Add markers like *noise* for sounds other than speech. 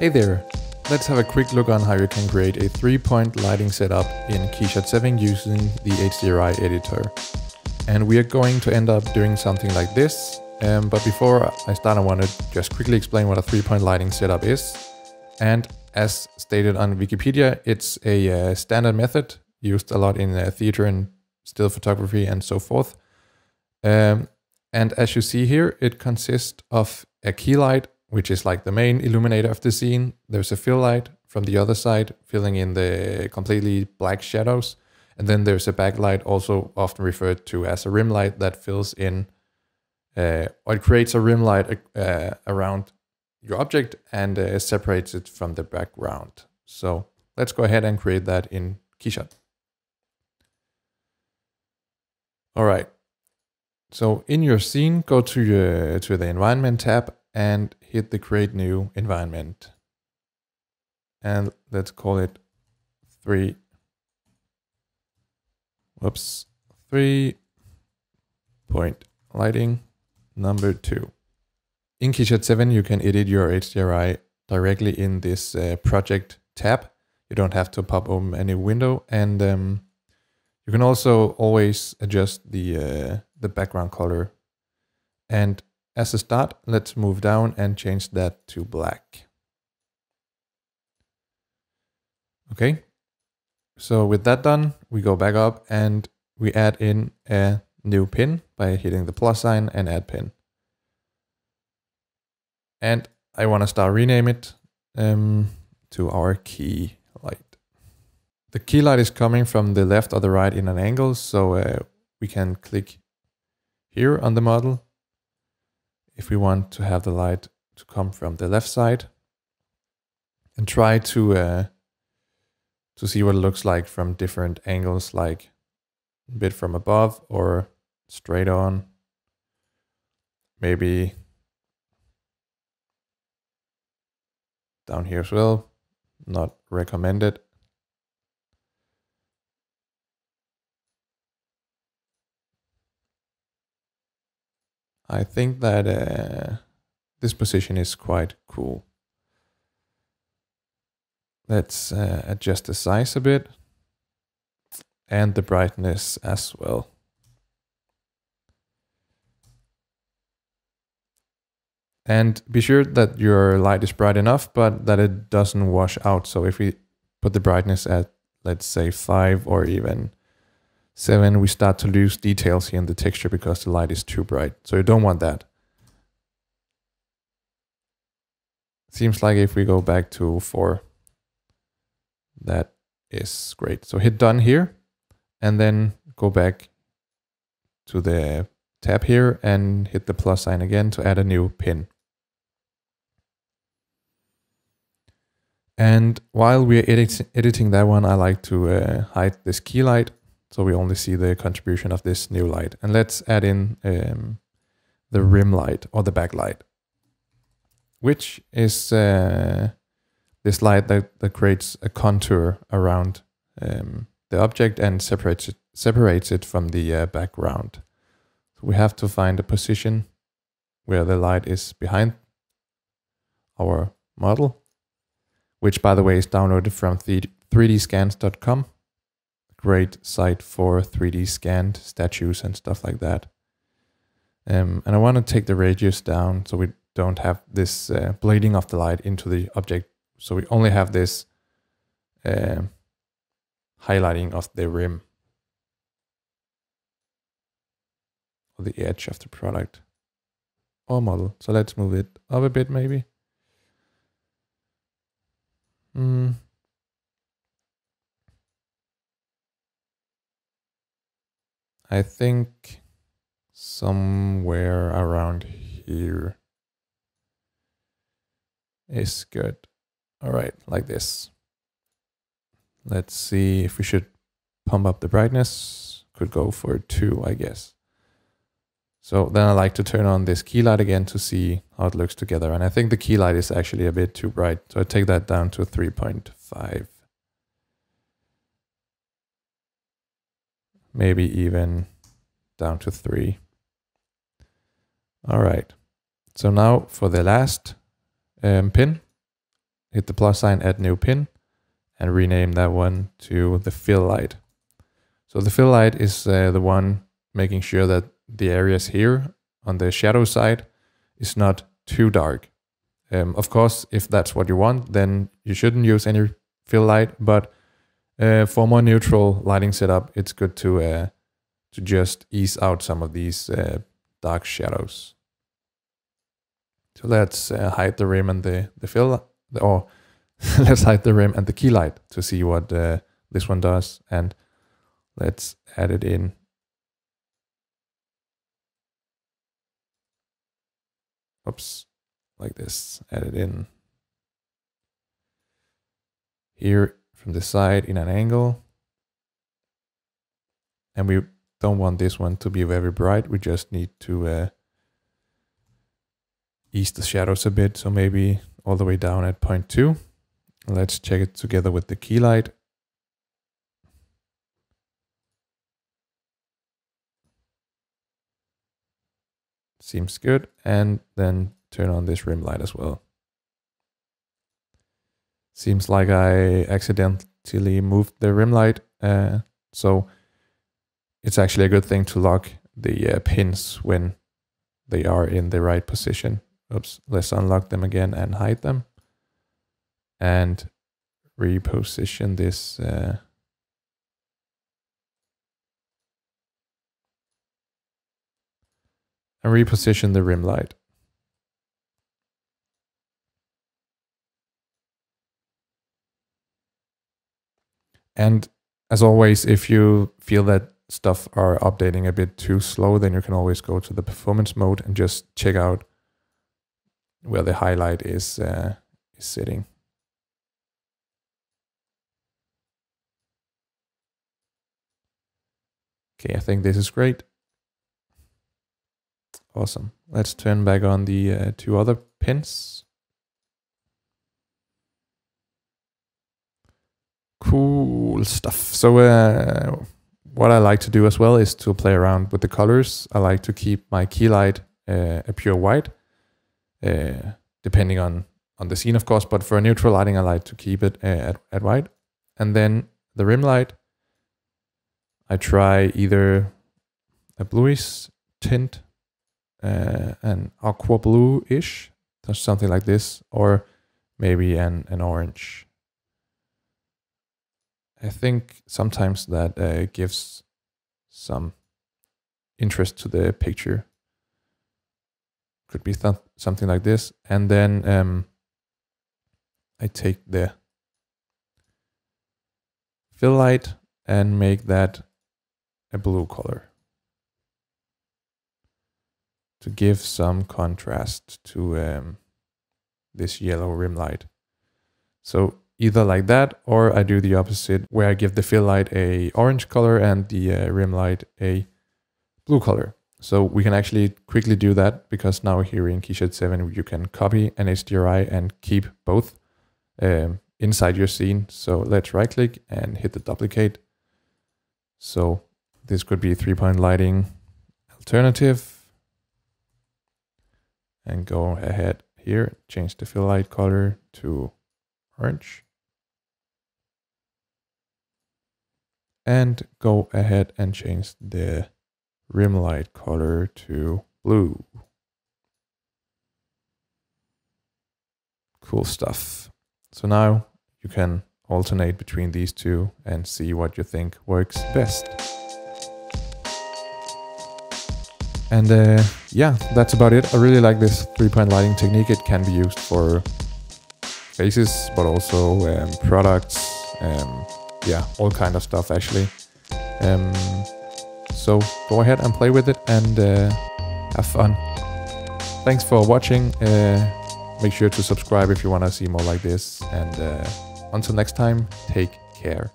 Hey there! Let's have a quick look on how you can create a three-point lighting setup in KeyShot 7 using the HDRI editor. And we are going to end up doing something like this. Um, but before I start, I want to just quickly explain what a three-point lighting setup is. And as stated on Wikipedia, it's a uh, standard method used a lot in uh, theater and still photography and so forth. Um, and as you see here, it consists of a key light, which is like the main illuminator of the scene. There's a fill light from the other side, filling in the completely black shadows. And then there's a backlight, also often referred to as a rim light, that fills in uh, or it creates a rim light uh, around your object and uh, separates it from the background. So let's go ahead and create that in KeyShot. All right. So in your scene, go to your to the environment tab and hit the create new environment. And let's call it three. Whoops. Three point lighting number two. In KeyShot 7, you can edit your HDRI directly in this uh, project tab. You don't have to pop open any window. And um, you can also always adjust the, uh, the background color. And as a start, let's move down and change that to black. Okay, so with that done, we go back up and we add in a new pin by hitting the plus sign and add pin. And I want to start rename it um, to our key light. The key light is coming from the left or the right in an angle, so uh, we can click here on the model if we want to have the light to come from the left side and try to uh, to see what it looks like from different angles, like a bit from above or straight on. Maybe down here as well. Not recommended. I think that uh, this position is quite cool. Let's uh, adjust the size a bit and the brightness as well. And be sure that your light is bright enough, but that it doesn't wash out. So if we put the brightness at, let's say, 5 or even 7, we start to lose details here in the texture because the light is too bright. So you don't want that. Seems like if we go back to 4, that is great. So hit done here and then go back to the tab here and hit the plus sign again to add a new pin. And while we're edit editing that one, I like to uh, hide this key light so we only see the contribution of this new light. And let's add in um, the rim light or the backlight, which is uh, this light that, that creates a contour around um, the object and separates it, separates it from the uh, background. So we have to find a position where the light is behind our model which by the way is downloaded from 3dscans.com. Great site for 3D scanned statues and stuff like that. Um, and I want to take the radius down so we don't have this uh, bleeding of the light into the object. So we only have this uh, highlighting of the rim or the edge of the product or model. So let's move it up a bit maybe. Mm. I think somewhere around here is good. All right, like this. Let's see if we should pump up the brightness. Could go for two, I guess. So then I like to turn on this key light again to see how it looks together. And I think the key light is actually a bit too bright. So I take that down to 3.5. Maybe even down to 3. All right. So now for the last um, pin, hit the plus sign, add new pin, and rename that one to the fill light. So the fill light is uh, the one making sure that the areas here on the shadow side is not too dark. Um, of course, if that's what you want, then you shouldn't use any fill light. But uh, for more neutral lighting setup, it's good to uh, to just ease out some of these uh, dark shadows. So let's uh, hide the rim and the the fill, or *laughs* let's hide the rim and the key light to see what uh, this one does, and let's add it in oops, like this, add it in here from the side in an angle. And we don't want this one to be very bright. We just need to uh, ease the shadows a bit. So maybe all the way down at 0.2. Let's check it together with the key light. Seems good. And then turn on this rim light as well. Seems like I accidentally moved the rim light. Uh, so it's actually a good thing to lock the uh, pins when they are in the right position. Oops, let's unlock them again and hide them. And reposition this uh, and reposition the rim light. And as always, if you feel that stuff are updating a bit too slow, then you can always go to the performance mode and just check out where the highlight is, uh, is sitting. Okay, I think this is great. Awesome. Let's turn back on the uh, two other pins. Cool stuff. So uh, what I like to do as well is to play around with the colors. I like to keep my key light uh, a pure white, uh, depending on, on the scene, of course. But for a neutral lighting, I like to keep it uh, at, at white. And then the rim light, I try either a bluish tint uh, an aqua blue-ish, something like this, or maybe an, an orange. I think sometimes that uh, gives some interest to the picture. Could be th something like this. And then um, I take the fill light and make that a blue color to give some contrast to um, this yellow rim light. So either like that or I do the opposite where I give the fill light a orange color and the uh, rim light a blue color. So we can actually quickly do that because now here in KeyShot 7 you can copy an HDRI and keep both um, inside your scene. So let's right click and hit the duplicate. So this could be three point lighting alternative and go ahead here, change the fill light color to orange. And go ahead and change the rim light color to blue. Cool stuff. So now you can alternate between these two and see what you think works best. And uh, yeah, that's about it. I really like this three-point lighting technique. It can be used for faces, but also um, products, um, yeah, all kind of stuff actually. Um, so go ahead and play with it and uh, have fun. Thanks for watching. Uh, make sure to subscribe if you want to see more like this. And uh, until next time, take care.